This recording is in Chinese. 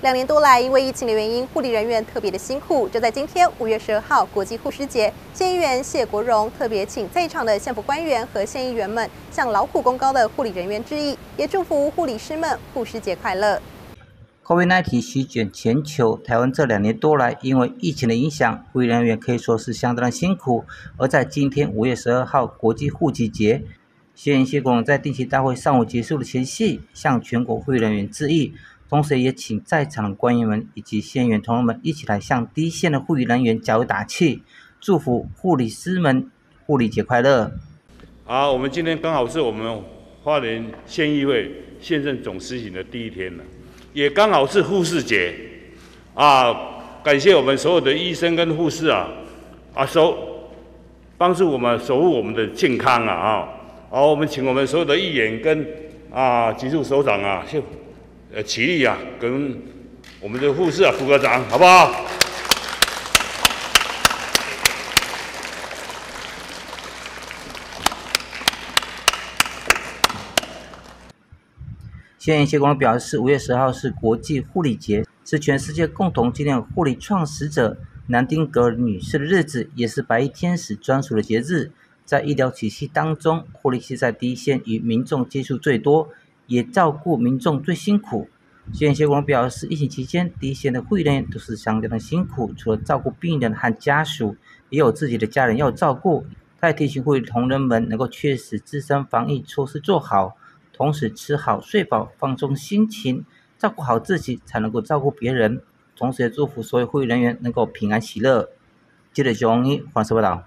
两年多来，因为疫情的原因，护理人员特别的辛苦。就在今天五月十二号国际护士节，县议员谢国荣特别请在场的县府官员和县议员们向劳苦功高的护理人员致意，也祝福护理师们护士节快乐。COVID-19 席卷全球，台湾这两年多来，因为疫情的影响，护理人员可以说是相当的辛苦。而在今天五月十二号国际护理节，县议谢国荣在定期大会上午结束的前夕，向全国护理人员致意。同时，也请在场的官员们以及县员同仁们一起来向第一线的护理人员加油打气，祝福护理师们护理节快乐。好，我们今天刚好是我们花莲县议会现任总司行的第一天了，也刚好是护士节啊！感谢我们所有的医生跟护士啊啊守帮助我们守护我们的健康啊啊！好，我们请我们所有的议员跟啊局处首长啊，谢。呃，起立啊，跟我们的护士啊，副科长，好不好？现谢光表示，五月十号是国际护理节，是全世界共同纪念护理创始者南丁格尔女士的日子，也是白衣天使专属的节日。在医疗体系当中，护理系在第一线与民众接触最多。也照顾民众最辛苦。县谢光表示，疫情期间第一线的护理人员都是相当的辛苦，除了照顾病人和家属，也有自己的家人要照顾。他提醒护理同仁们，能够确实自身防疫措施做好，同时吃好睡饱，放松心情，照顾好自己，才能够照顾别人。同时也祝福所有护理人员能够平安喜乐。记者熊一黄色报道。